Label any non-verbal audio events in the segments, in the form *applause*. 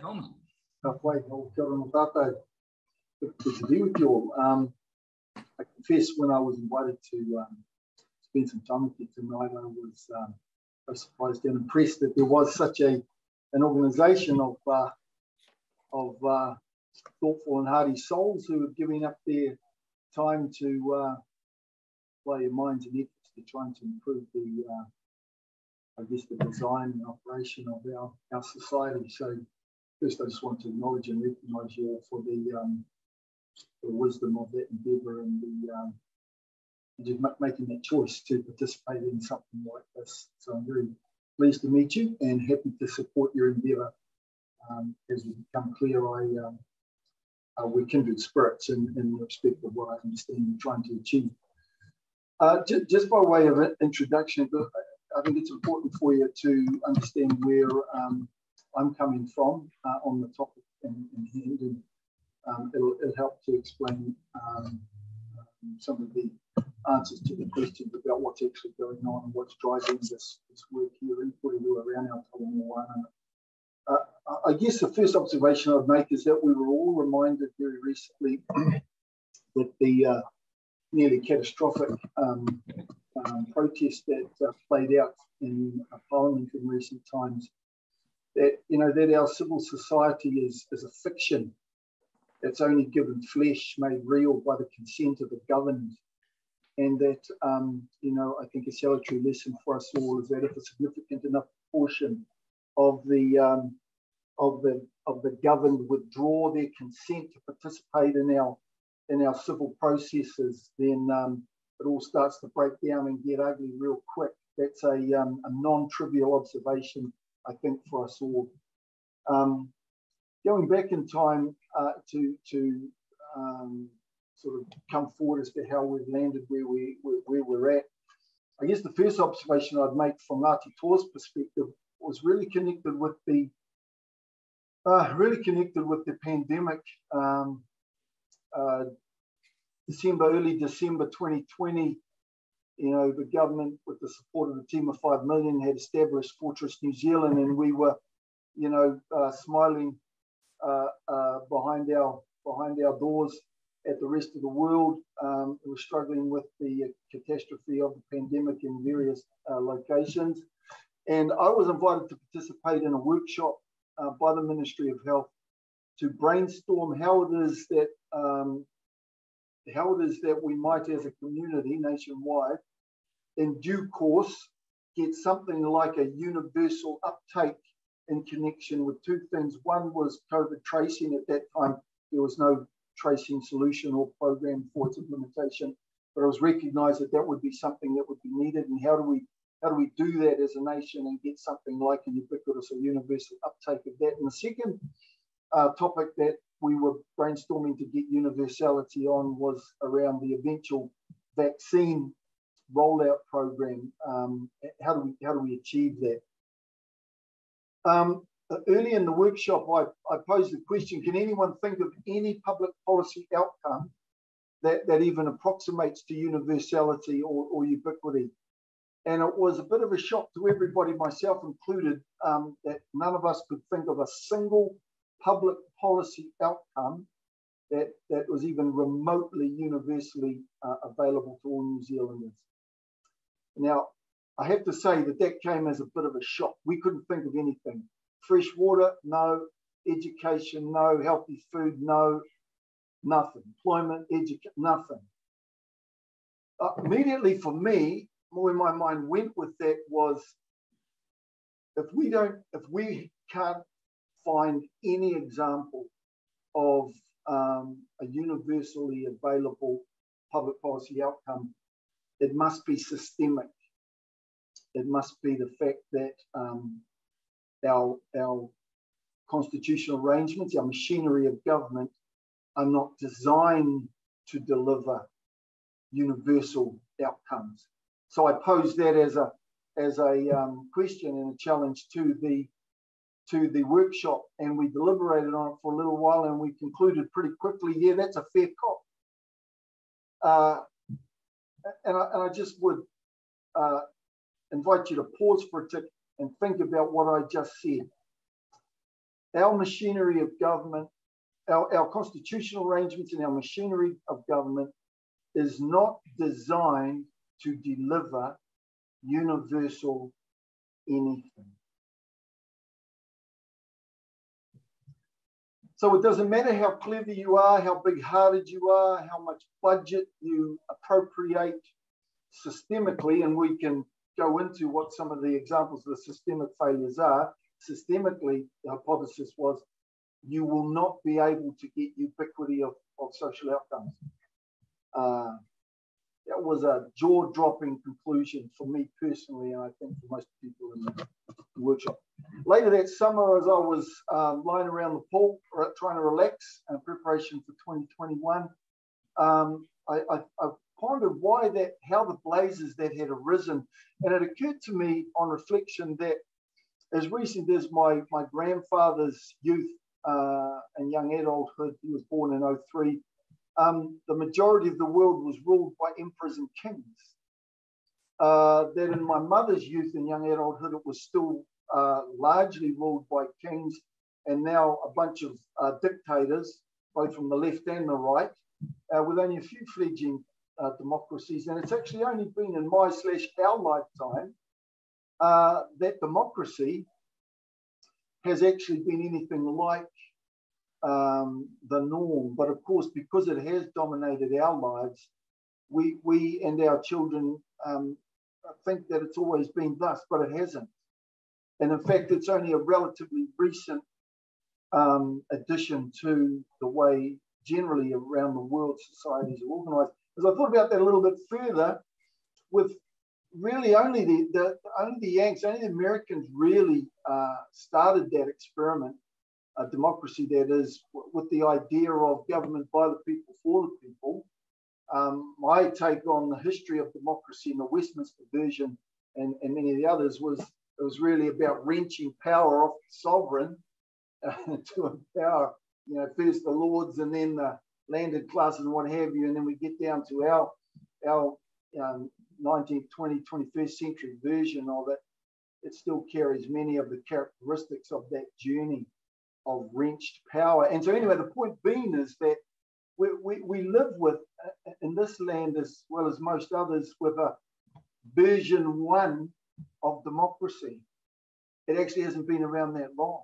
Halfway, kia ora tātou. Good, to be with you all. Um, I confess when I was invited to um, spend some time with you tonight, I was um, surprised and impressed that there was such a an organisation of uh, of uh, thoughtful and hardy souls who are giving up their time to uh, play their minds and efforts to trying to improve the uh, I guess the design and operation of our, our society. So first I just want to acknowledge and recognise you all for the um, the wisdom of that endeavour and the um, just making that choice to participate in something like this. So I'm very pleased to meet you and happy to support your endeavour. Um, as we become clear, I um, uh, we're kindred spirits in, in respect of what I understand you're trying to achieve. Uh, just by way of introduction, I think it's important for you to understand where um, I'm coming from uh, on the topic in, in hand, and um, it'll, it'll, help to explain um, some of the answers to the questions about what's actually going on and what's driving this, this work here in Porirua around our Tawanga uh, I guess the first observation I'd make is that we were all reminded very recently *clears throat* that the uh, nearly catastrophic um, um, protest that uh, played out in uh, Parliament in recent times, that you know that our civil society is, is a fiction that's only given flesh, made real by the consent of the governed, and that um, you know I think a salutary lesson for us all is that if a significant enough portion of the um, of the of the governed withdraw their consent to participate in our in our civil processes, then um, it all starts to break down and get ugly real quick. That's a, um, a non-trivial observation, I think, for us all. Um, going back in time uh, to to um, sort of come forward as to how we've landed where we where, where, we're at. I guess the first observation I'd make from Ngāti Toa's perspective was really connected with the uh, really connected with the pandemic. Um, uh, December, early December 2020, you know, the government, with the support of the team of five million, had established Fortress New Zealand, and we were, you know, uh, smiling uh, uh, behind our behind our doors at the rest of the world. Um, we were struggling with the catastrophe of the pandemic in various uh, locations, and I was invited to participate in a workshop uh, by the Ministry of Health to brainstorm how it is that um, how it is that we might, as a community nationwide, in due course, get something like a universal uptake in connection with two things. One was COVID tracing. At that time, there was no tracing solution or program for its implementation, but it was recognised that that would be something that would be needed. And how do we how do we do that as a nation and get something like a ubiquitous or universal uptake of that? And the second uh, topic that we were brainstorming to get universality on was around the eventual vaccine rollout program. Um, how do we how do we achieve that? Um, early in the workshop, I, I posed the question: Can anyone think of any public policy outcome that, that even approximates to universality or, or ubiquity? And it was a bit of a shock to everybody, myself included, um, that none of us could think of a single public policy outcome that, that was even remotely universally uh, available to all New Zealanders. Now, I have to say that that came as a bit of a shock. We couldn't think of anything. Fresh water, no. Education, no. Healthy food, no. Nothing. Employment, education, nothing. Uh, immediately for me, where my mind went with that was if we don't, if we can't find any example of um, a universally available public policy outcome, it must be systemic. It must be the fact that um, our, our constitutional arrangements, our machinery of government are not designed to deliver universal outcomes. So I pose that as a as a um, question and a challenge to the to the workshop and we deliberated on it for a little while and we concluded pretty quickly, yeah, that's a fair cop. Uh, and, I, and I just would uh, invite you to pause for a tick and think about what I just said. our machinery of government, our, our constitutional arrangements and our machinery of government is not designed to deliver universal anything. So it doesn't matter how clever you are, how big hearted you are, how much budget you appropriate systemically, and we can go into what some of the examples of the systemic failures are. Systemically, the hypothesis was you will not be able to get ubiquity of, of social outcomes. Uh, that was a jaw-dropping conclusion for me personally, and I think for most people in the workshop. Later that summer, as I was um, lying around the pool trying to relax in preparation for 2021, um, I, I, I, pondered why that, how the blazes that had arisen, and it occurred to me on reflection that as recent as my, my grandfather's youth uh, and young adulthood, he was born in 03, um, the majority of the world was ruled by emperors and kings. Uh, that in my mother's youth and young adulthood, it was still uh, largely ruled by kings, and now a bunch of uh, dictators, both from the left and the right, uh, with only a few fledgling uh, democracies. And it's actually only been in my slash our lifetime uh, that democracy has actually been anything like um, the norm. But of course, because it has dominated our lives, we, we and our children um, think that it's always been thus, but it hasn't. And in fact, it's only a relatively recent um, addition to the way generally around the world societies are organized. As I thought about that a little bit further, with really only the, the only the Yanks, only the Americans really uh, started that experiment a democracy that is with the idea of government by the people for the people. Um, my take on the history of democracy in the Westminster version and, and many of the others was it was really about wrenching power off the sovereign uh, *laughs* to empower, you know, first the lords and then the landed classes and what have you, and then we get down to our our um, 19th, 20th, 21st century version of it. It still carries many of the characteristics of that journey of wrenched power. And so, anyway, the point being is that we, we, we live with, uh, in this land as well as most others, with a version one of democracy. It actually hasn't been around that long.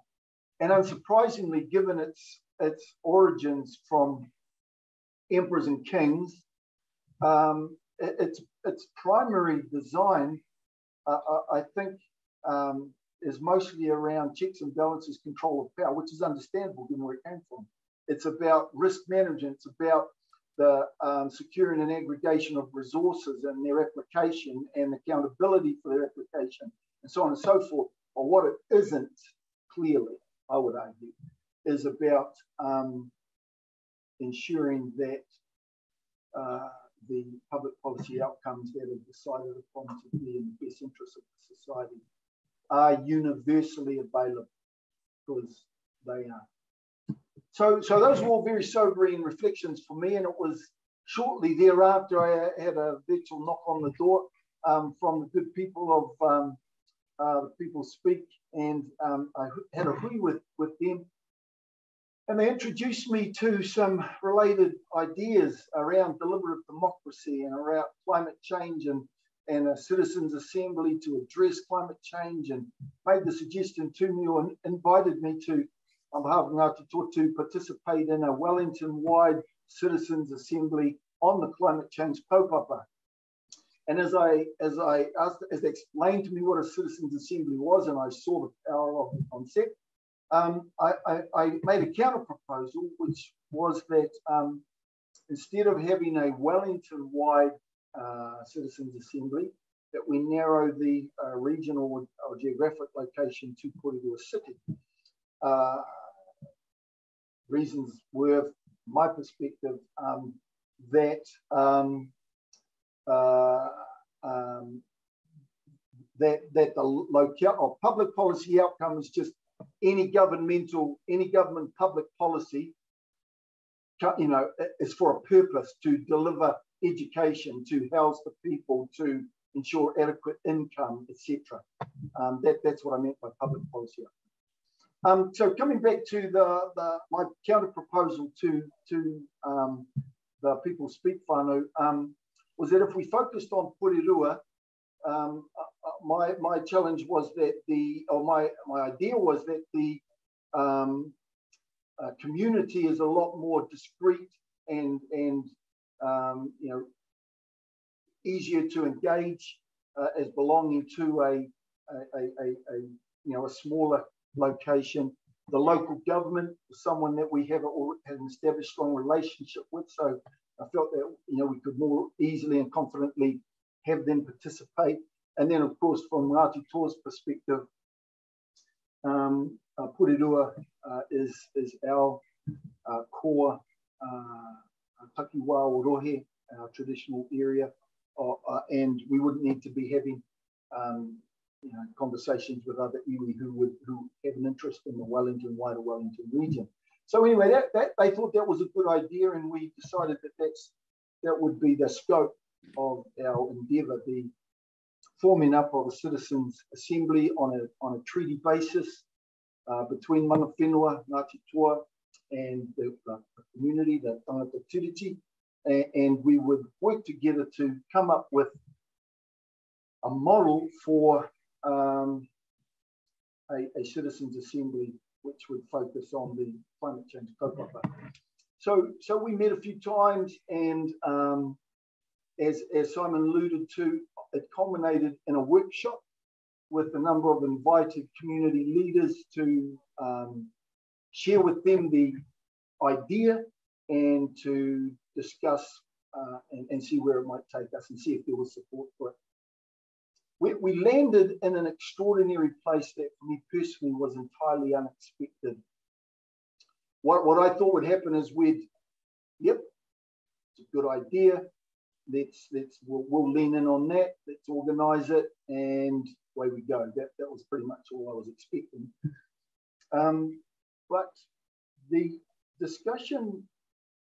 And unsurprisingly, given its, its origins from emperors and kings, um, its, its primary design, uh, I think, um, is mostly around checks and balances, control of power, which is understandable given where it came from. It's about risk management. It's about the um, securing and aggregation of resources and their application and accountability for their application and so on and so forth. But what it isn't, clearly, I would argue, is about um, ensuring that uh, the public policy outcomes that are decided upon to be in the best interest of the society are universally available because they are. So, so those were all very sobering reflections for me, and it was shortly thereafter I had a virtual knock on the door um, from the good people of um, uh, People Speak, and um, I had a hui with, with them. And they introduced me to some related ideas around deliberative democracy and around climate change and and a citizens assembly to address climate change and made the suggestion to me and invited me to, on behalf of Ngāti to participate in a Wellington-wide citizens assembly on the climate change kaupapa. And as I as I asked, as they explained to me what a citizens assembly was, and I saw the power of the concept, um, I, I, I, made a counter proposal, which was that um, instead of having a Wellington-wide Citizens Assembly that we narrow the uh, regional or, or, geographic location to Porirua City. Uh, reasons were, my perspective, um, that um, uh, um, that that the local or public policy outcome is just any governmental, any government public policy, you know, is for a purpose to deliver education, to house the people, to ensure adequate income, etc. Um, that, that's what I meant by public policy. Um, so coming back to the, the my counter proposal to to um, the People Speak whānau um, was that if we focused on Porirua, um, uh, uh, my my challenge was that the or my my idea was that the um, uh, community is a lot more discreet and and um, you know easier to engage uh, as belonging to a a, a, a, you know a smaller location. The local government someone that we have, have an established strong relationship with, so I felt that you know we could more easily and confidently have them participate. And then, of course, from Ngāti Toa's perspective, um, uh, uh, is, is our uh, core uh, Takiwā o Rohe, our traditional area, uh, uh, and we wouldn't need to be having um, you know, conversations with other iwi who would who have an interest in the Wellington, wider Wellington region. So anyway, that, that they thought that was a good idea, and we decided that that's that would be the scope of our endeavour, the forming up of a citizens' assembly on a on a treaty basis uh, between Mana Whenua, Ngāti Toa, and the, the, community, the Tangata Tiriti, and, and we would work together to come up with a model for um, a, a, citizens' assembly which would focus on the climate change kaupapa. So, so we met a few times, and um, as, as Simon alluded to, it culminated in a workshop with a number of invited community leaders to um, share with them the idea and to discuss uh, and, and, see where it might take us and see if there was support for it. We, we landed in an extraordinary place that for me personally was entirely unexpected. What, what I thought would happen is we'd, yep, it's a good idea let's let's we'll, we'll lean in on that. Let's organise it, and away we go. That that was pretty much all I was expecting. Um, but the discussion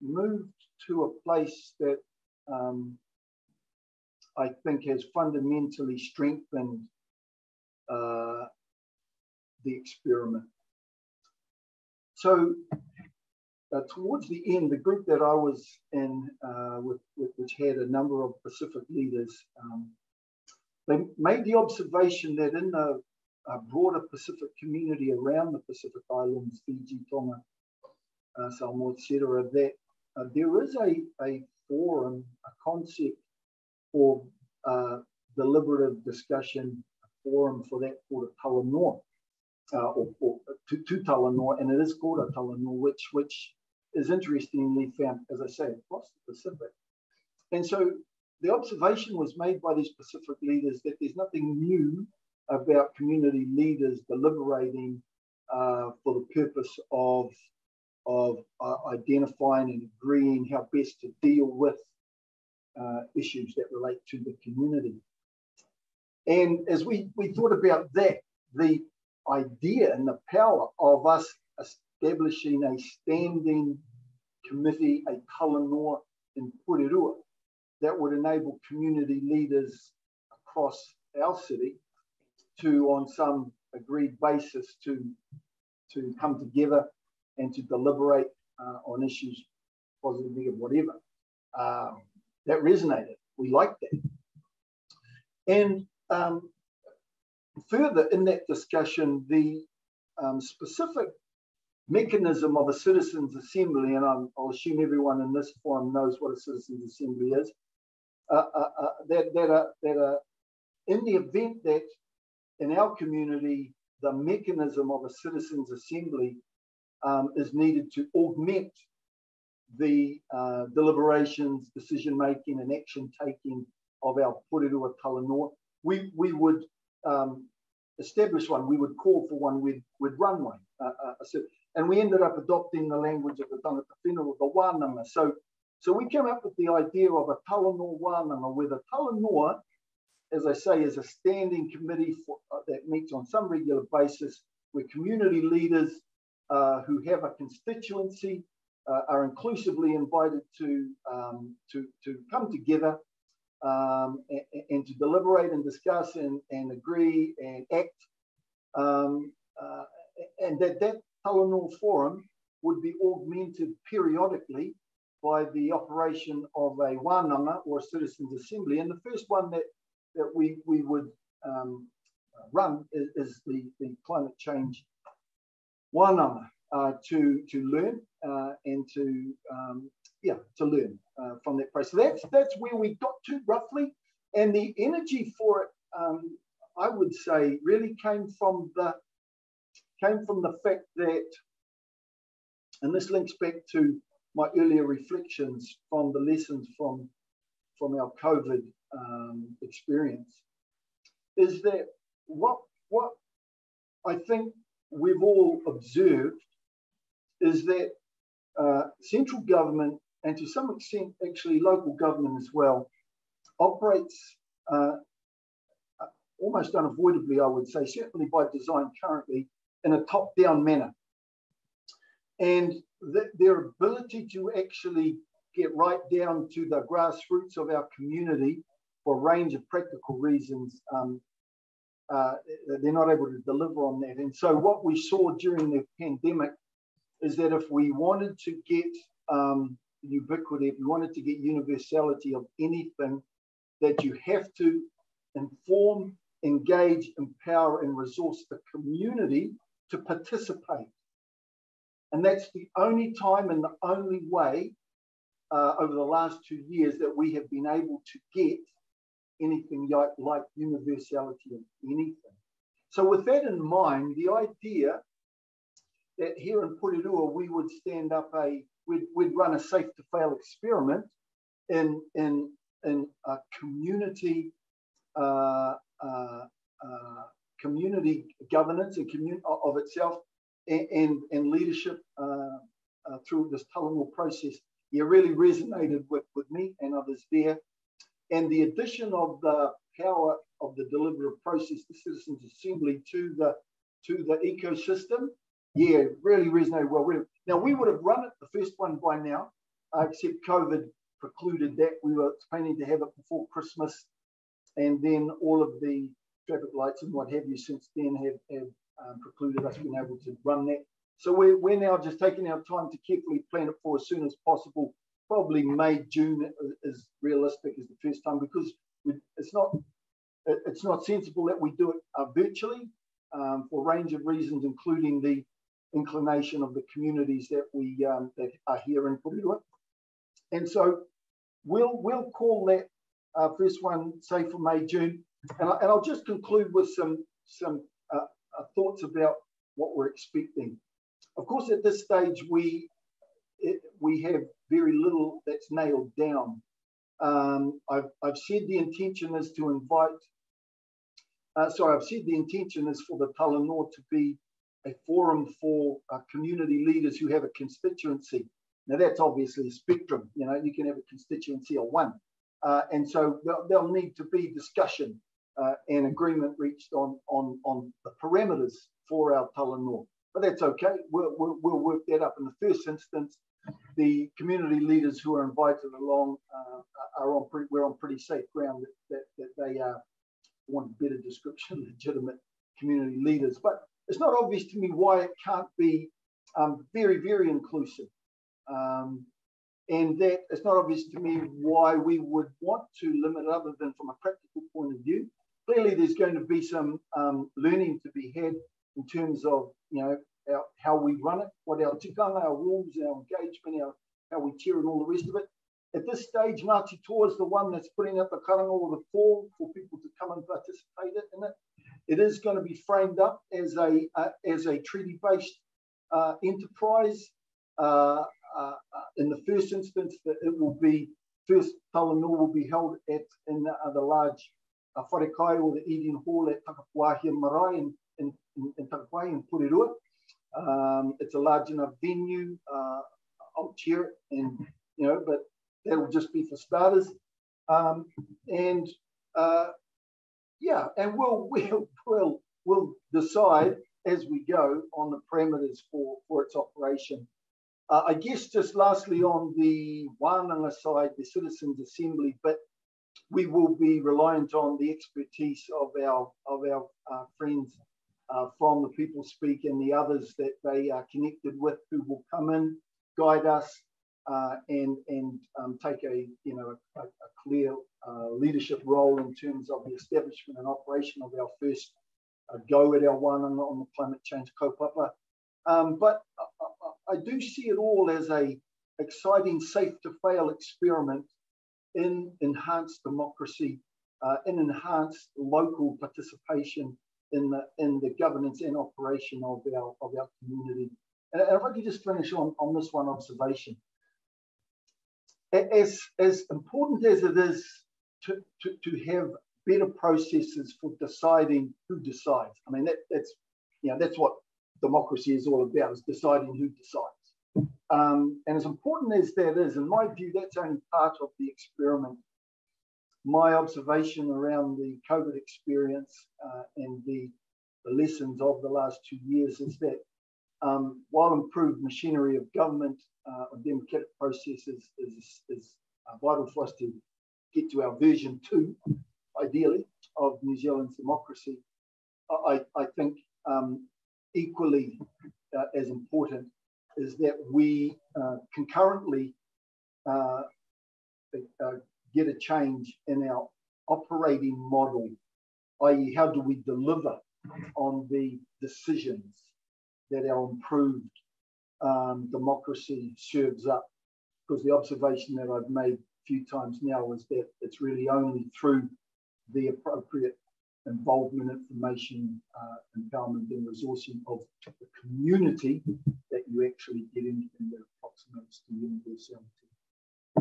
moved to a place that um, I think has fundamentally strengthened uh, the experiment. So uh, towards the end, the group that I was in, uh, with, which had a number of Pacific leaders, um, they made the observation that in the uh, broader Pacific community around the Pacific Islands, Fiji, Tonga, uh, Samoa, etc., that uh, there is a, a forum, a concept for uh, deliberative discussion, a forum for that called a talanoa. Uh, or, or to, to Talanoa, and it is called a Talanoa, which which is interestingly found, as I say, across the Pacific. And so the observation was made by these Pacific leaders that there's nothing new about community leaders deliberating uh, for the purpose of, of uh, identifying and agreeing how best to deal with uh, issues that relate to the community. And as we, we thought about that, the idea and the power of us establishing a standing committee, a talanoa in Porirua that would enable community leaders across our city to, on some agreed basis, to, to come together and to deliberate uh, on issues, positive, negative, whatever. Um, that resonated. We liked that. And um, further in that discussion, the um, specific mechanism of a citizens' assembly, and i will assume everyone in this forum knows what a citizens' assembly is, uh, uh, uh, that, that, are, that are in the event that in our community, the mechanism of a citizens' assembly um, is needed to augment the uh, deliberations, decision making, and action taking of our Porirua Talanoa, we, we would um, establish one, we would call for one, we'd, we'd run one. Uh, uh, and we ended up adopting the language of the tangata whenua, the wānanga. So, so we came up with the idea of a talanoa wānanga, where the talanoa, as I say, is a standing committee for, uh, that meets on some regular basis, where community leaders uh, who have a constituency uh, are inclusively invited to, um, to, to come together um, and, and, to deliberate and discuss and, and agree and act um, uh, and that that Talanoa Forum would be augmented periodically by the operation of a wānanga or a citizens assembly. And the first one that, that we, we would um, run is, is, the, the climate change wānanga uh, to, to learn uh, and to, um, yeah, to learn uh, from that process. That's, that's where we got to roughly. And the energy for it, um, I would say, really came from the came from the fact that, and this links back to my earlier reflections from the lessons from, from our COVID um, experience, is that what, what I think we've all observed is that uh, central government and to some extent actually local government as well operates uh, almost unavoidably, I would say, certainly by design currently, in a top-down manner. And th their ability to actually get right down to the grassroots of our community for a range of practical reasons, um, uh, they're not able to deliver on that. And so what we saw during the pandemic is that if we wanted to get um, ubiquity, if we wanted to get universality of anything, that you have to inform, engage, empower, and resource the community to participate. And that's the only time and the only way uh, over the last two years that we have been able to get anything like, universality of anything. So with that in mind, the idea that here in Porirua we would stand up a, we'd, we'd run a safe to fail experiment in, in, in a community uh, uh, uh community governance and community of itself and, and, and leadership uh, uh, through this Talanoa process, it really resonated with, with me and others there. And the addition of the power of the deliberative process, the Citizens Assembly to the to the ecosystem, yeah, really resonated well. Now we would have run it the first one by now, uh, except COVID precluded that. We were planning to have it before Christmas, and then all of the traffic lights and what have you since then have, have um, precluded us being able to run that. So we're, we're now just taking our time to carefully plan it for as soon as possible. Probably May, June is realistic as the first time because it's not it's not sensible that we do it uh, virtually um, for a range of reasons, including the inclination of the communities that we um, that are here in Porirua. And so we'll we'll call that uh, first one, say for May, June. And, I, will just conclude with some, some uh, uh, thoughts about what we're expecting. Of course, at this stage, we, it, we have very little that's nailed down. Um, I've, I've said the intention is to invite, uh, sorry, I've said the intention is for the Talanoa to be a forum for uh, community leaders who have a constituency. Now that's obviously a spectrum, you know, you can have a constituency of one. Uh, and so there'll, need to be discussion uh, and agreement reached on, on, on the parameters for our Talanoa. But that's okay. We'll, we'll, we'll, work that up. In the first instance, the community leaders who are invited along uh, are on pretty, we're on pretty safe ground that, that, that they are, want a better description, legitimate community leaders. But it's not obvious to me why it can't be um, very, very inclusive. Um, and that it's not obvious to me why we would want to limit it other than from a practical point of view clearly there's going to be some um, learning to be had in terms of you know our, how we run it, what our tikanga, our rules, our engagement, our how we cheer and all the rest of it. At this stage, Ngāti Toa is the one that's putting up the karanga or the call for people to come and participate in it. It is going to be framed up as a uh, as a treaty-based uh, enterprise. Uh, uh, uh in the first instance, that it will be first Talanoa will be held at in the, large a wharekai o the Eden Hall at Takapūwāhia Marae in, in, in, in Takapūwāhia in. Um, it's a large enough venue. Uh, I'll cheer it, and you know, but that will just be for starters. Um, and uh, yeah, and we'll *laughs* we'll we'll we'll decide as we go on the parameters for for its operation. Uh, I guess just lastly on the Wānanga side, the Citizens Assembly but we will be reliant on the expertise of our of our uh, friends uh, from the people speak and the others that they are connected with who will come in, guide us, uh, and and um, take a you know a, a clear uh, leadership role in terms of the establishment and operation of our first uh, go at our one on, on the climate change kaupapa. Um, but I, I, do see it all as a exciting, safe to fail experiment in enhanced democracy, uh, in enhanced local participation in the in the governance and operation of our of our community. And if I could just finish on, on this one observation. As, as important as it is to, to, to have better processes for deciding who decides. I mean, that, that's you know that's what democracy is all about: is deciding who decides. Um, and as important as that is, in my view, that's only part of the experiment. My observation around the COVID experience uh, and the, the, lessons of the last two years is that um, while improved machinery of government uh, democratic processes is, is uh, vital for us to get to our version two ideally, of New Zealand's democracy, I, I think um, equally uh, as important is that we uh, concurrently uh, get a change in our operating model, i.e., how do we deliver on the decisions that our improved um, democracy serves up? Because the observation that I've made a few times now is that it's really only through the appropriate involvement, information, uh, empowerment, and resourcing of the community that you actually get anything that approximates to universality.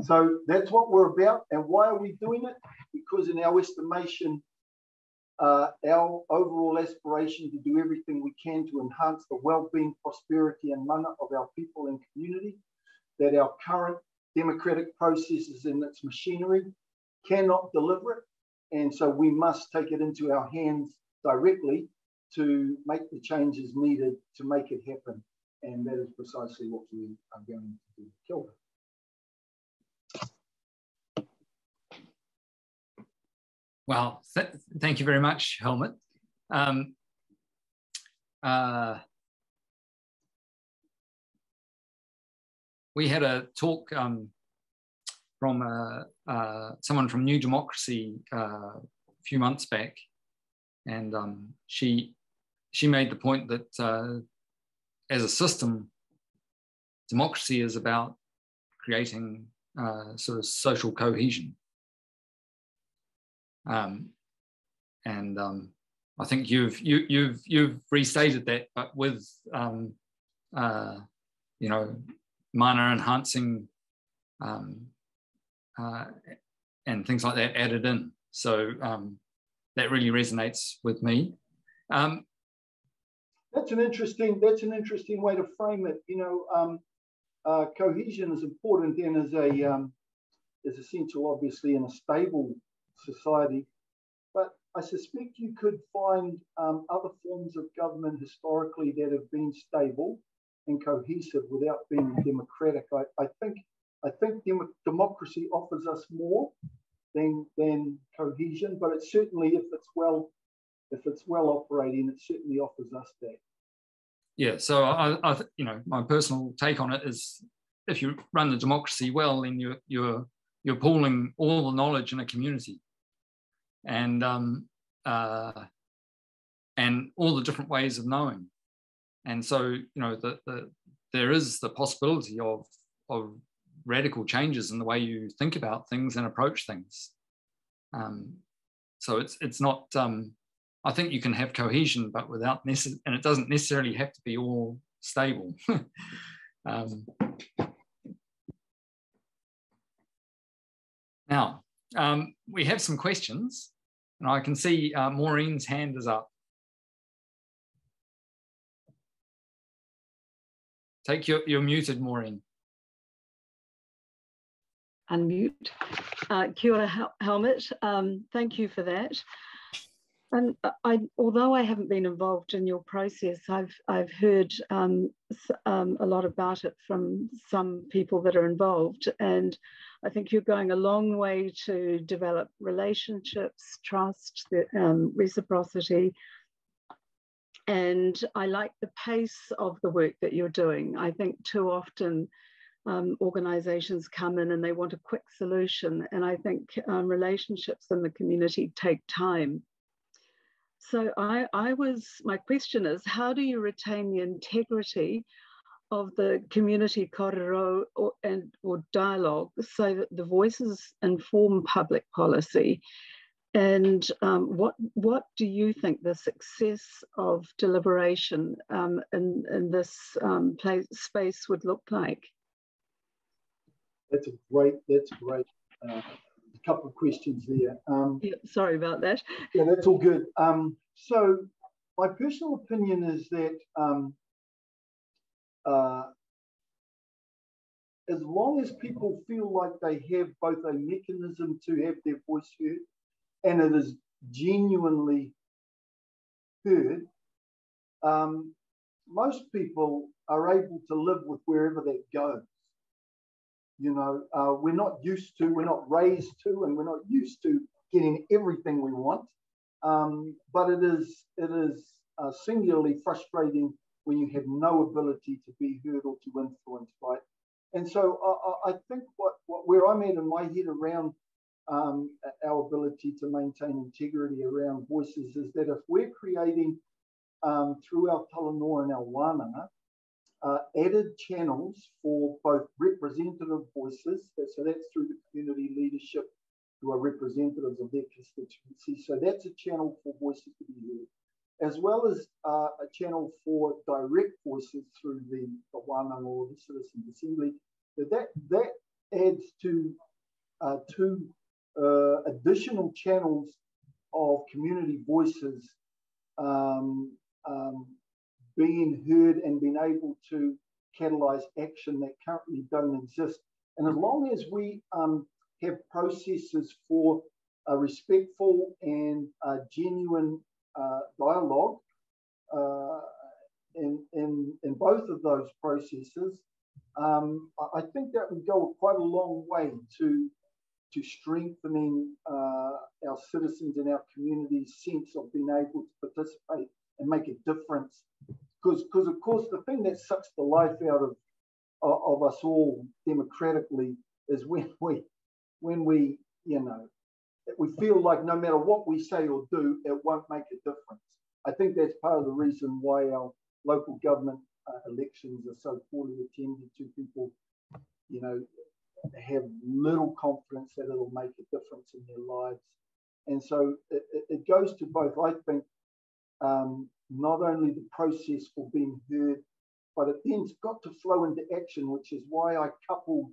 So that's what we're about. And why are we doing it? Because, in our estimation, uh, our overall aspiration to do everything we can to enhance the well-being, prosperity, and mana of our people and community, that our current democratic processes and its machinery cannot deliver it and so we must take it into our hands directly to make the changes needed to make it happen. And that is precisely what we are going to do. Kilda. Well, th thank you very much, Helmut. Um, uh, we had a talk um, from uh, uh, someone from New Democracy uh, a few months back, and um, she she made the point that uh, as a system, democracy is about creating uh, sort of social cohesion. Um, and um, I think you've you, you've you've restated that, but with um, uh, you know mana enhancing um, uh, and things like that added in. So um, that really resonates with me. Um, that's an interesting. That's an interesting way to frame it. You know, um, uh, cohesion is important and as a um, is essential, obviously, in a stable society. But I suspect you could find um, other forms of government historically that have been stable and cohesive without being democratic. I, I think I think dem- democracy offers us more than than cohesion, but it certainly, if it's well, if it's well operating, it certainly offers us that. Yeah. So I, I you know, my personal take on it is, if you run the democracy well, then you're you're you're pooling all the knowledge in a community, and um, uh, and all the different ways of knowing, and so you know the, the there is the possibility of of radical changes in the way you think about things and approach things. Um, so it's it's not. Um, I think you can have cohesion, but without necess- and it doesn't necessarily have to be all stable. *laughs* um, now um, we have some questions, and I can see uh, Maureen's hand is up. Take your, you're muted, Maureen unmute. Uh, kia ora, Helmut. Um, thank you for that. And I, although I haven't been involved in your process, I've I've heard um, um, a lot about it from some people that are involved, and I think you're going a long way to develop relationships, trust, the, um, reciprocity, and I like the pace of the work that you're doing. I think too often um, organizations come in and they want a quick solution. And I think um, relationships in the community take time. So I, I was, my question is, how do you retain the integrity of the community korero or, and or dialogue so that the voices inform public policy and um, what what do you think the success of deliberation um, in, in this um, place, space would look like? That's a great, that's a great uh, couple of questions there. Um, yeah, sorry about that. Yeah, that's all good. Um, so my personal opinion is that um, uh, as long as people feel like they have both a mechanism to have their voice heard and it is genuinely heard, um, most people are able to live with wherever that goes. You know, uh, we're not used to, we're not raised to, and we're not used to getting everything we want. Um, but it is, it is uh, singularly frustrating when you have no ability to be heard or to influence, right? And so I, I think what, what where I'm at in my head around um, our ability to maintain integrity around voices is that if we're creating um, through our talanoa and our wānanga, uh, added channels for both representative voices, so that's through the community leadership who are representatives of their constituency. So that's a channel for voices to be heard, as well as uh, a channel for direct voices through the, the wānanga or the Citizens Assembly. That, that adds to uh, two uh, additional channels of community voices um, um, being heard and being able to catalyze action that currently don't exist. And as long as we um, have processes for a respectful and a genuine uh, dialogue uh, in, in, in both of those processes, um, I think that would go quite a long way to to strengthening uh, our citizens and our community's sense of being able to participate and make a difference. Because, of course, the thing that sucks the life out of, of, of us all democratically is when we, when we, you know, we feel like no matter what we say or do, it won't make a difference. I think that's part of the reason why our local government uh, elections are so poorly attended to. People, you know, have little confidence that it'll make a difference in their lives. And so it, it goes to both, I think, um, not only the process for being heard, but it then's got to flow into action, which is why I coupled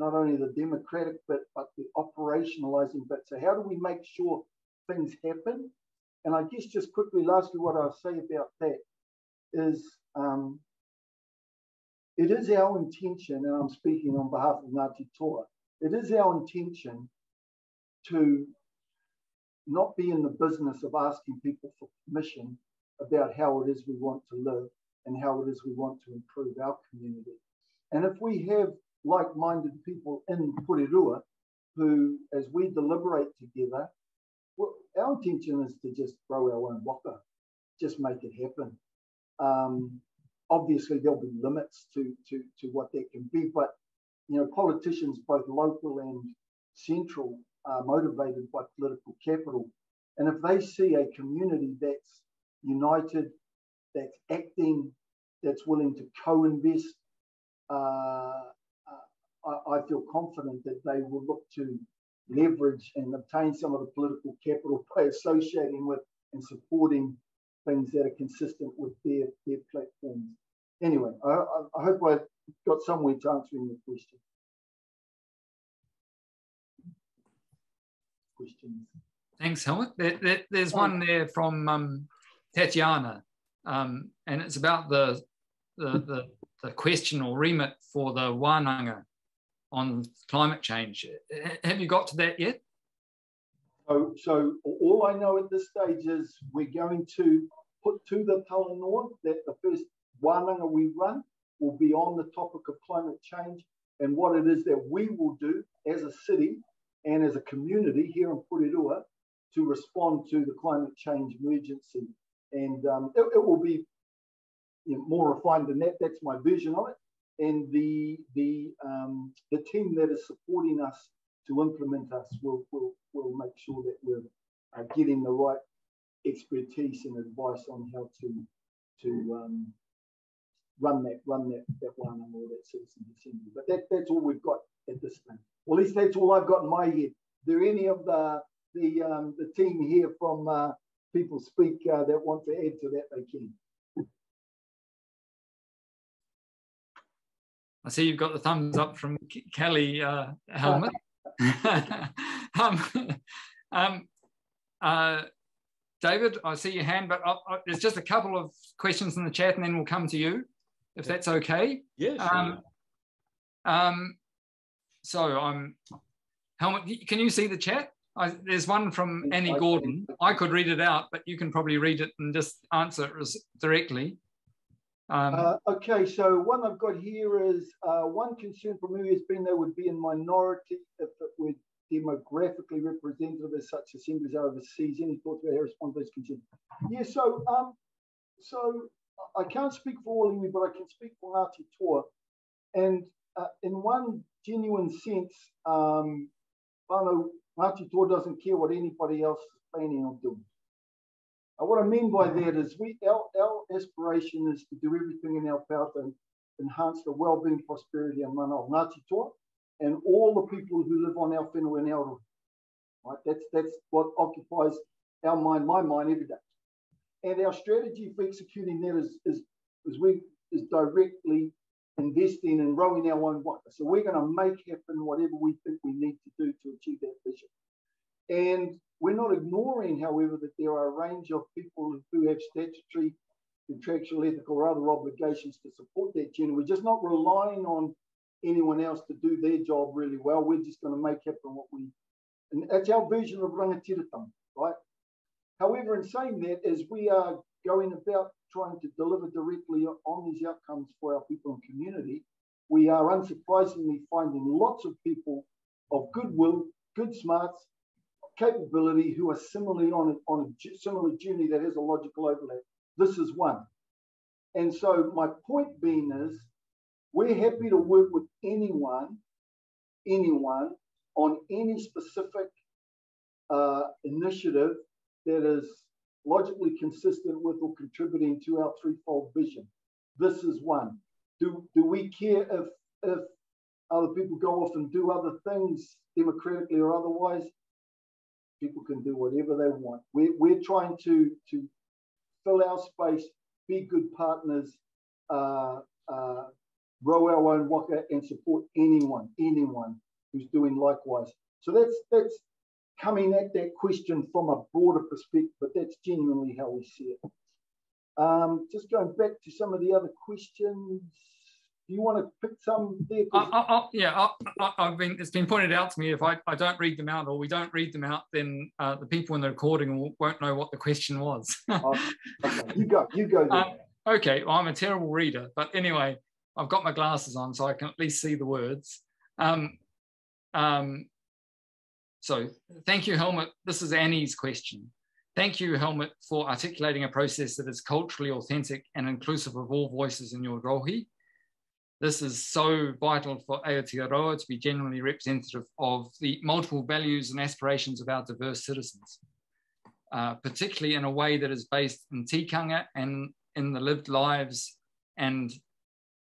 not only the democratic bit, but the operationalizing bit. So, how do we make sure things happen? And I guess just quickly, lastly, what I'll say about that is um, it is our intention, and I'm speaking on behalf of Ngāti Toa, it is our intention to not be in the business of asking people for permission about how it is we want to live and how it is we want to improve our community. And if we have like minded people in Porirua who, as we deliberate together, well, our intention is to just grow our own waka, just make it happen. Um, obviously there'll be limits to, to, to what that can be, but you know, politicians, both local and central, are motivated by political capital. And if they see a community that's united, that's acting, that's willing to co-invest, uh, uh, I, I feel confident that they will look to leverage and obtain some of the political capital *laughs* by associating with and supporting things that are consistent with their, their platforms. Anyway, I, I hope I got somewhere to answering the question. Questions. Thanks, Helmut. There, there, there's one there from um, Tatiana, um, and it's about the, the, the, the question or remit for the wānanga on climate change. Have you got to that yet? So, so all I know at this stage is we're going to put to the Talanoa that the first wānanga we run will be on the topic of climate change and what it is that we will do as a city and as a community here in Porirua to respond to the climate change emergency. And um, it, it, will be you know, more refined than that. That's my vision of it. And the the um, the team that is supporting us to implement us will will, will make sure that we're uh, getting the right expertise and advice on how to to um, run that run that that one and all that citizen assembly. But that, that's all we've got at this. Well, at least that's all I've got in my head. There any of the the um, the team here from uh, people speak uh, that want to add to that? They can. I see you've got the thumbs up from Kelly uh, Helmut. *laughs* um, um, uh, David, I see your hand, but I, I, there's just a couple of questions in the chat and then we'll come to you, if that's okay. Yeah, sure. Um, um, so I'm, Helmut, can you see the chat? I, there's one from Annie Gordon. I could read it out, but you can probably read it and just answer it directly. Um, uh, okay, so one I've got here is uh, one concern for me has been there would be a minority if it were demographically representative as such assemblies are overseas. Any thoughts about how to those concerns? Yeah, so um, so I can't speak for all iwi, but I can speak for Ngāti Toa. And uh, in one genuine sense, um, Ngāti Toa doesn't care what anybody else is planning on doing. Uh, what I mean by that is we our, our aspiration is to do everything in our power to enhance the well-being, prosperity, and mana of Ngāti Toa and all the people who live on our whenua and our right? That's that's what occupies our mind, my mind every day. And our strategy for executing that is is, is we is directly investing and rowing our own water. So we're going to make happen whatever we think we need to do to achieve that vision. And we're not ignoring, however, that there are a range of people who have statutory, contractual, ethical, or other obligations to support that journey. We're just not relying on anyone else to do their job really well. We're just going to make happen what we, and that's our version of rangatiratanga, right? However, in saying that, as we are going about trying to deliver directly on these outcomes for our people and community, we are unsurprisingly finding lots of people of goodwill, good smarts, capability who are similarly on a, on a similar journey that has a logical overlap. This is one. And so my point being is we're happy to work with anyone, anyone on any specific uh, initiative that is logically consistent with or contributing to our threefold vision. This is one. Do, do we care if, if other people go off and do other things democratically or otherwise? People can do whatever they want. We're, we're trying to, to fill our space, be good partners, uh, uh, grow our own waka and support anyone, anyone who's doing likewise. So that's that's coming at that question from a broader perspective, but that's genuinely how we see it. Um, just going back to some of the other questions. Do you want to pick some there? I, I, yeah, I, have been. It's been pointed out to me if I, I don't read them out or we don't read them out, then uh, the people in the recording won't know what the question was. oh, *laughs* okay. You go. You go. Um, okay, well, I'm a terrible reader, but anyway, I've got my glasses on so I can at least see the words. Um, um, so thank you, Helmut. This is Annie's question. Thank you, Helmut, for articulating a process that is culturally authentic and inclusive of all voices in your rohe. This is so vital for Aotearoa to be genuinely representative of the multiple values and aspirations of our diverse citizens, uh, particularly in a way that is based in tikanga and in the lived lives and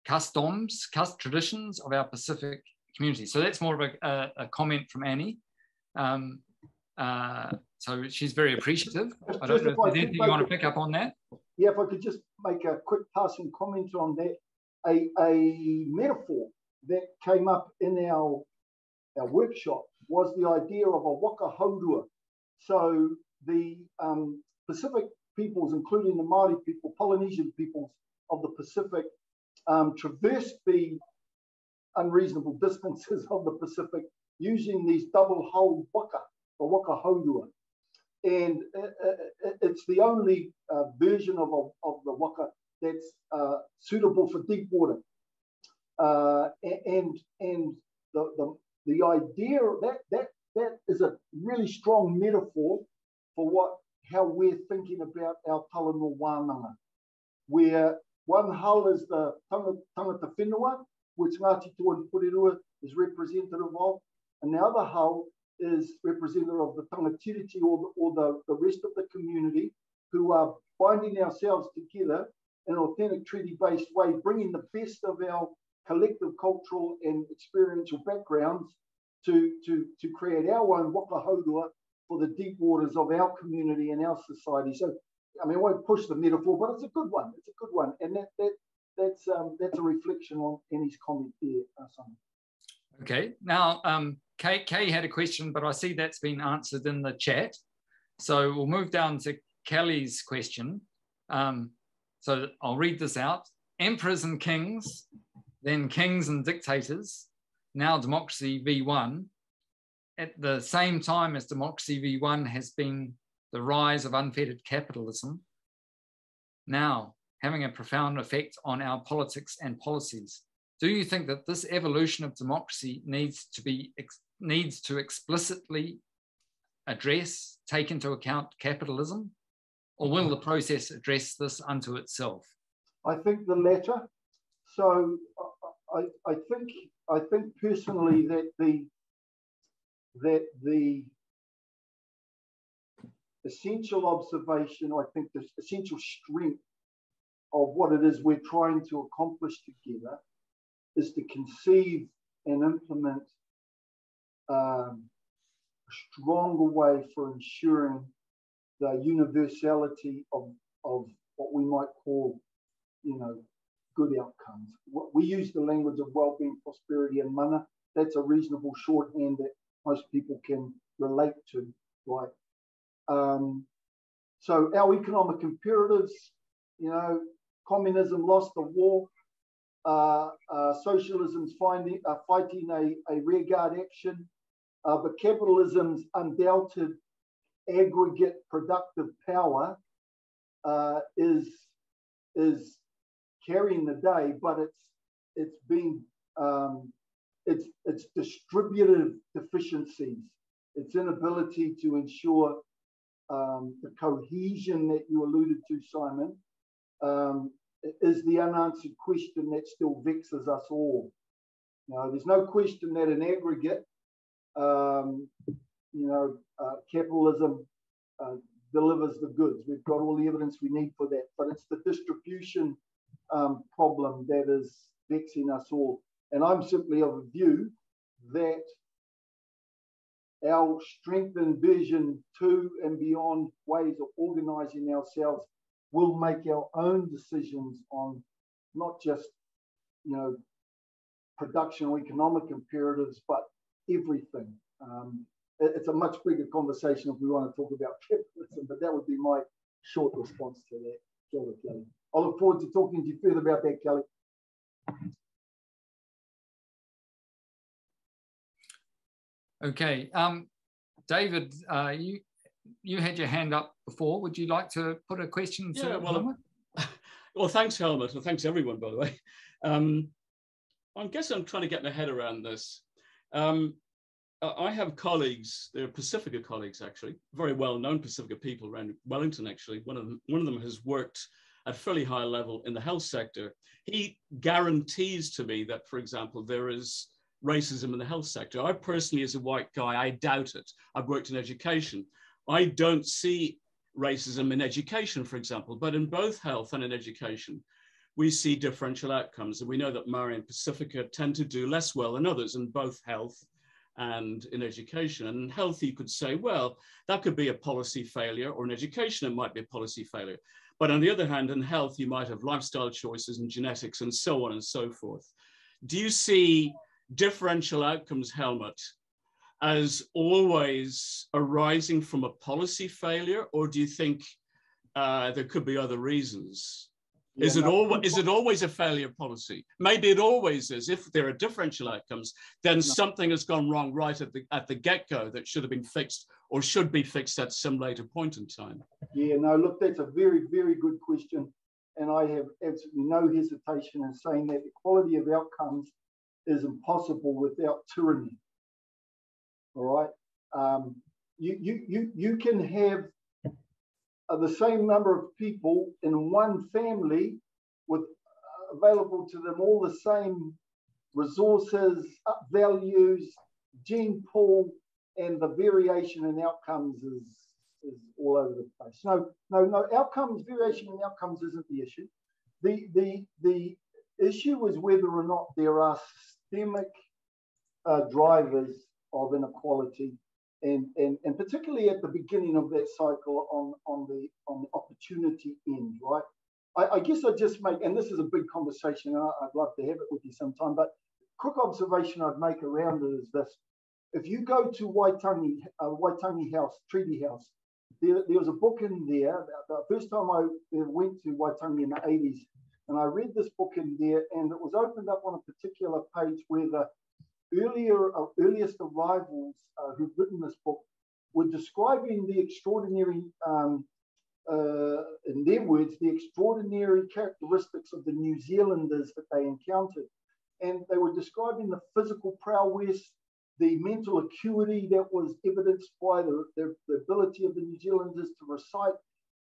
customs, cust traditions of our Pacific community. So that's more of a, a, a comment from Annie. Um, uh, so she's very appreciative. Just, I don't know if there's anything you want to pick up on that. Yeah, if I could just make a quick passing comment on that. A, a metaphor that came up in our, our workshop was the idea of a waka haurua. So the um, Pacific peoples, including the Māori people, Polynesian peoples of the Pacific, um, traversed the unreasonable distances of the Pacific using these double hulled waka, or waka haurua. And uh, uh, it's the only uh, version of, of, of, the waka that's uh, suitable for deep water. Uh, and and the, the, the idea that, that, that is a really strong metaphor for what how we're thinking about our talanoa wānanga, where one hull is the tangata, whenua, which Ngāti Toa Porirua is representative of, and the other hull is representative of the tangata Tiriti or, the, or the, the rest of the community who are binding ourselves together an authentic treaty-based way, bringing the best of our collective cultural and experiential backgrounds to, to, to create our own waka for the deep waters of our community and our society. So, I mean, I won't push the metaphor, but it's a good one. It's a good one. And that, that, that's, um, that's a reflection on Annie's comment there, uh, Simon. Okay, now um, Kay, Kay had a question, but I see that's been answered in the chat. So we'll move down to Kelly's question. Um, so I'll read this out. Emperors and kings, then kings and dictators, now democracy v1. At the same time as democracy v1 has been the rise of unfettered capitalism, now having a profound effect on our politics and policies. Do you think that this evolution of democracy needs to be needs to explicitly address, take into account capitalism, or will the process address this unto itself? I think the latter. So I, I think I think personally that the that the essential observation, I think the essential strength of what it is we're trying to accomplish together is to conceive and implement um, a stronger way for ensuring the universality of, of what we might call, you know, good outcomes. We use the language of well-being, prosperity, and mana. That's a reasonable shorthand that most people can relate to, right? Um, so our economic imperatives, you know, communism lost the war, uh, uh, socialism's finding, uh, fighting a, a rearguard action, uh, but capitalism's undoubted aggregate productive power uh, is is carrying the day, but it's it's been um, it's it's distributive deficiencies, its inability to ensure um, the cohesion that you alluded to, Simon, um, is the unanswered question that still vexes us all. Now, there's no question that in aggregate, um, you know, uh, capitalism uh, delivers the goods. We've got all the evidence we need for that, but it's the distribution um, problem that is vexing us all. And I'm simply of a view that our strengthened vision to and beyond ways of organizing ourselves will make our own decisions on not just, you know, production or economic imperatives, but everything. Um, it's a much bigger conversation if we want to talk about capitalism, but that would be my short response to that. Kelly. I look forward to talking to you further about that, Kelly. Okay, um, David, uh, you you had your hand up before. Would you like to put a question yeah, to well, *laughs* Well, thanks, Helmut, and thanks everyone, by the way. Um, I guess I'm trying to get my head around this. Um, Uh, I have colleagues, they're Pacifica colleagues actually, very well-known Pacifica people around Wellington actually. One of them, one of them has worked at fairly high level in the health sector. He guarantees to me that, for example, there is racism in the health sector. I personally, as a white guy, I doubt it. I've worked in education. I don't see racism in education, for example, but in both health and in education, we see differential outcomes. And we know that Maori and Pacifica tend to do less well than others in both health and in education. And in health, you could say, well, that could be a policy failure, or in education, it might be a policy failure. But on the other hand, in health, you might have lifestyle choices and genetics and so on and so forth. Do you see differential outcomes, Helmut, as always arising from a policy failure, or do you think uh, there could be other reasons? Yeah, is it always is it always a failure policy? Maybe it always is. If there are differential outcomes, then no. something has gone wrong right at the at the get go that should have been fixed or should be fixed at some later point in time. Yeah, no, look, that's a very very good question, and I have absolutely no hesitation in saying that equality of outcomes is impossible without tyranny. All right, um, you you you you can have the same number of people in one family with uh, available to them all the same resources, values, gene pool, and the variation in outcomes is, is all over the place. No, no, no, outcomes, variation in outcomes isn't the issue. The, the, the issue is whether or not there are systemic uh, drivers of inequality and, and, and particularly at the beginning of that cycle on, on, the, on the opportunity end, right? I, I guess I just make, and this is a big conversation, and I, would love to have it with you sometime, but quick observation I'd make around it is this. If you go to Waitangi, uh, Waitangi House, Treaty House, there, there was a book in there. The first time I went to Waitangi in the 80s, and I read this book in there, and it was opened up on a particular page where the earlier uh, earliest arrivals uh, who've written this book were describing the extraordinary, um, uh, in their words, the extraordinary characteristics of the New Zealanders that they encountered. And they were describing the physical prowess, the mental acuity that was evidenced by the, the, the ability of the New Zealanders to recite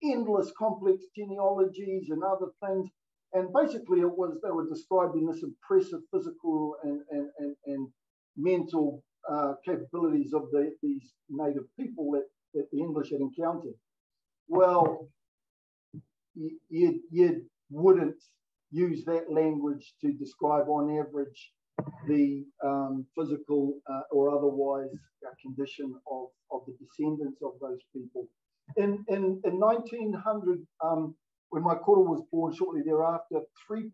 endless complex genealogies and other things. And basically, it was they were describing this impressive physical and, and, and, and mental uh, capabilities of the, these native people that, that the English had encountered. Well, you, you, you wouldn't use that language to describe on average the um, physical uh, or otherwise uh, condition of, of the descendants of those people. In, in, in 1900, um, when my koro was born shortly thereafter, 3%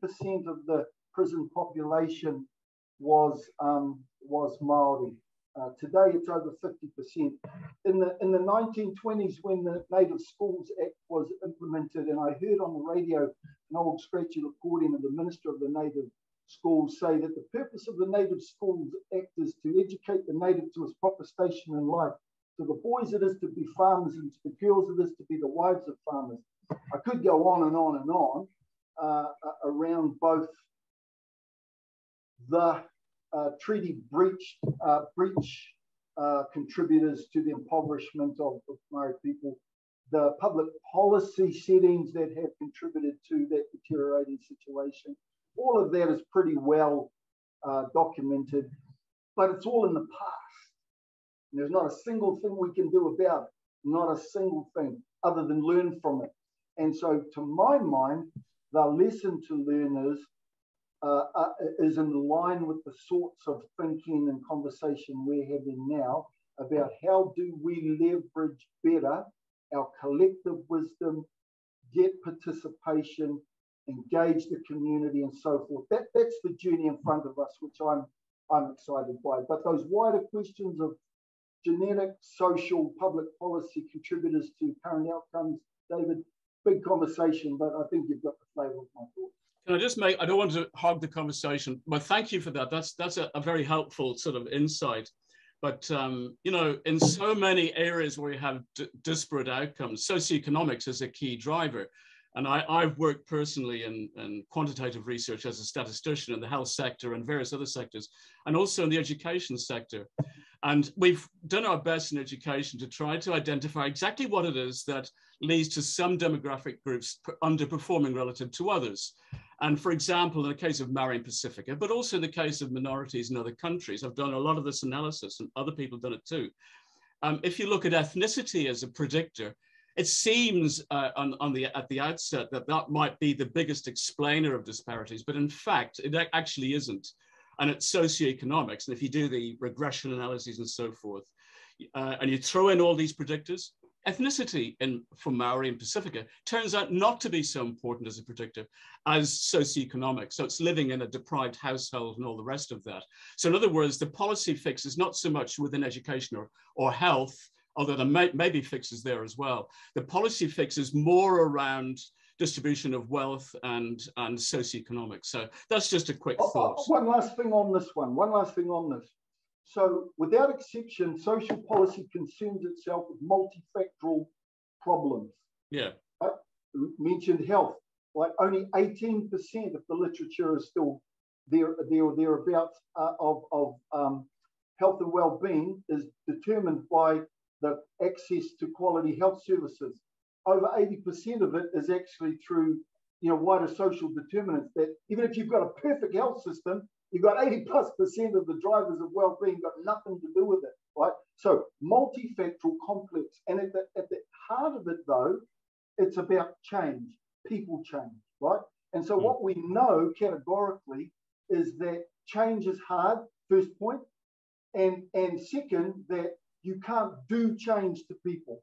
of the prison population was um, was Maori. Uh, today, it's over 50%. In the in the 1920s, when the Native Schools Act was implemented, and I heard on the radio an old scratchy recording of the Minister of the Native Schools say that the purpose of the Native Schools Act is to educate the native to his proper station in life. To the boys, it is to be farmers, and to the girls, it is to be the wives of farmers. I could go on and on and on uh, around both the uh, treaty breach, uh, breach uh, contributors to the impoverishment of, of Maori people, the public policy settings that have contributed to that deteriorating situation. All of that is pretty well uh, documented, but it's all in the past. And there's not a single thing we can do about it, not a single thing other than learn from it. And so, to my mind, the lesson to learn is uh, uh, is in line with the sorts of thinking and conversation we're having now about how do we leverage better our collective wisdom, get participation, engage the community, and so forth. That, that's the journey in front of us, which I'm I'm excited by. But those wider questions of genetic, social, public policy contributors to current outcomes, David, big conversation, but I think you've got the flavour of my thoughts. Can I just make, I don't want to hog the conversation, but thank you for that. That's, that's a, a very helpful sort of insight. But, um, you know, in so many areas where we have disparate outcomes, socioeconomics is a key driver. And I, I've worked personally in, in quantitative research as a statistician in the health sector and various other sectors, and also in the education sector. And we've done our best in education to try to identify exactly what it is that leads to some demographic groups underperforming relative to others. And for example, in the case of Maori Pacifica, but also in the case of minorities in other countries, I've done a lot of this analysis and other people have done it too. Um, if you look at ethnicity as a predictor, it seems uh, on, on, the, at the outset that that might be the biggest explainer of disparities, but in fact, it actually isn't. And it's socioeconomics. And if you do the regression analyses and so forth, uh, and you throw in all these predictors, ethnicity in, for Maori and Pacifica turns out not to be so important as a predictor as socioeconomic. So it's living in a deprived household and all the rest of that. So in other words, the policy fix is not so much within education or, or health, although there may, may be fixes there as well. The policy fix is more around distribution of wealth and, and socioeconomics. So that's just a quick oh, oh, thought. One last thing on this one, one last thing on this. So, without exception, social policy concerns itself with multifactorial problems. Yeah. I mentioned health. Like only 18% of the literature is still there, there or thereabouts uh, of, of um, health and well-being is determined by the access to quality health services. Over 80% of it is actually through you know wider social determinants that even if you've got a perfect health system you've got 80 plus percent of the drivers of well-being got nothing to do with it right? So multifactorial complex and at the, at the heart of it though it's about change people change right? And so mm. what we know categorically is that change is hard first point and and second that you can't do change to people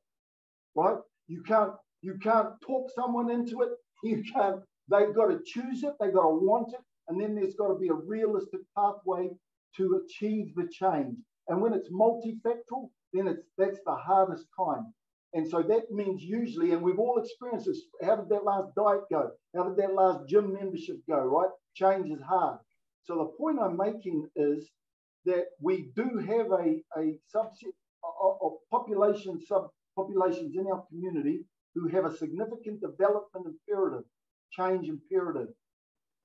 right you can't you can't talk someone into it. You can't they've got to choose it they've got to want it and then there's got to be a realistic pathway to achieve the change. And when it's multifactorial then it's that's the hardest kind and so that means usually and we've all experienced this how did that last diet go? How did that last gym membership go right? Change is hard. So the point i'm making is that we do have a, a subset of, of population subpopulations in our community who have a significant development imperative, change imperative,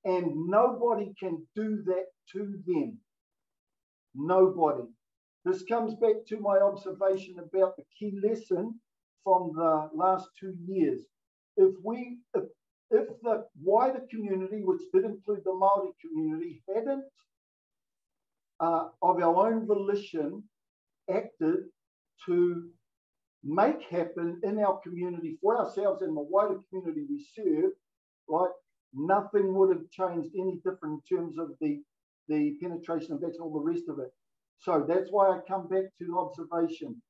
and nobody can do that to them. Nobody. This comes back to my observation about the key lesson from the last two years. If we, if, if the wider community, which did include the Maori community, hadn't uh, of our own volition acted to make happen in our community for ourselves and the wider community we serve, right? Nothing would have changed any different in terms of the, the penetration of vaccine, all the rest of it. So that's why I come back to the observation.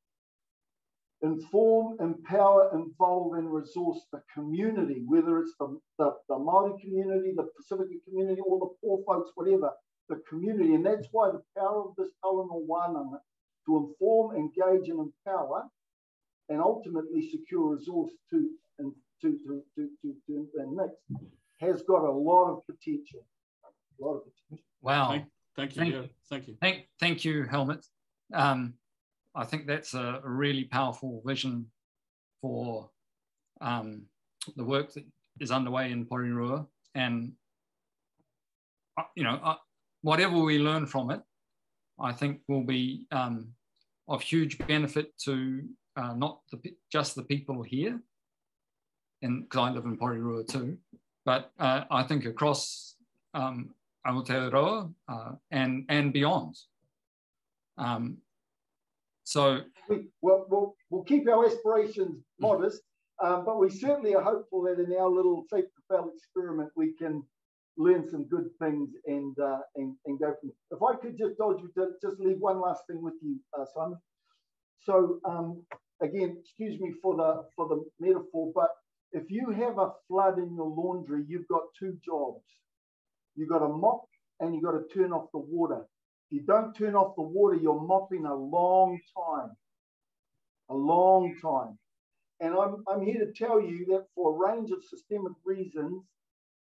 Inform, empower, involve, and resource the community, whether it's the, the, the Māori community, the Pacific community, or the poor folks, whatever the community. And that's why the power of this Talanoa Wānanga to inform, engage, and empower, and ultimately secure resource to and to to to to, to and mix has got a lot of potential. A lot of potential. Wow. Thank, thank you. Thank, yeah, thank you. Thank, thank you, Helmut. Um, I think that's a really powerful vision for um, the work that is underway in Porirua. And, uh, you know, uh, whatever we learn from it, I think will be um, of huge benefit to uh, not the, just the people here, and because I live in Porirua too, but uh, I think across um, Aotearoa uh, and and beyond. Um, so we, will we'll, we'll keep our aspirations modest, um, but we certainly are hopeful that in our little safe to fail experiment we can learn some good things and uh, and, and go from there. If I could just dodge to just leave one last thing with you, uh, Simon. So um, again, excuse me for the for the metaphor, but if you have a flood in your laundry, you've got two jobs. You've got to mop and you've got to turn off the water. If you don't turn off the water, you're mopping a long time. A long time. And I'm, I'm here to tell you that for a range of systemic reasons,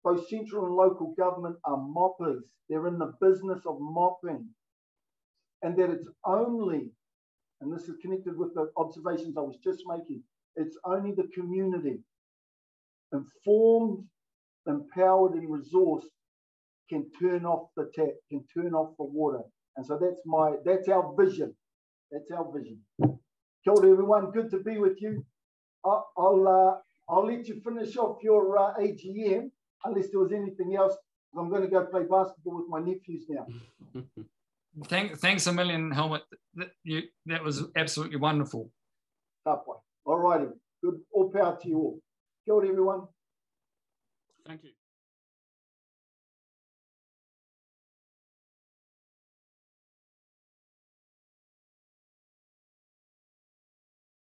both central and local government are moppers. They're in the business of mopping. And that it's only, and this is connected with the observations I was just making, it's only the community, informed, empowered, and resourced, can turn off the tap, can turn off the water. And so that's my, that's our vision. That's our vision. Kia everyone. Good to be with you. I'll, I'll, uh, I'll let you finish off your uh, AGM unless there was anything else. I'm going to go play basketball with my nephews now. *laughs* Thank, thanks a million, Helmut. That, you, that was absolutely wonderful. All righty. Good. All power to you all. Good, ora, everyone. Thank you.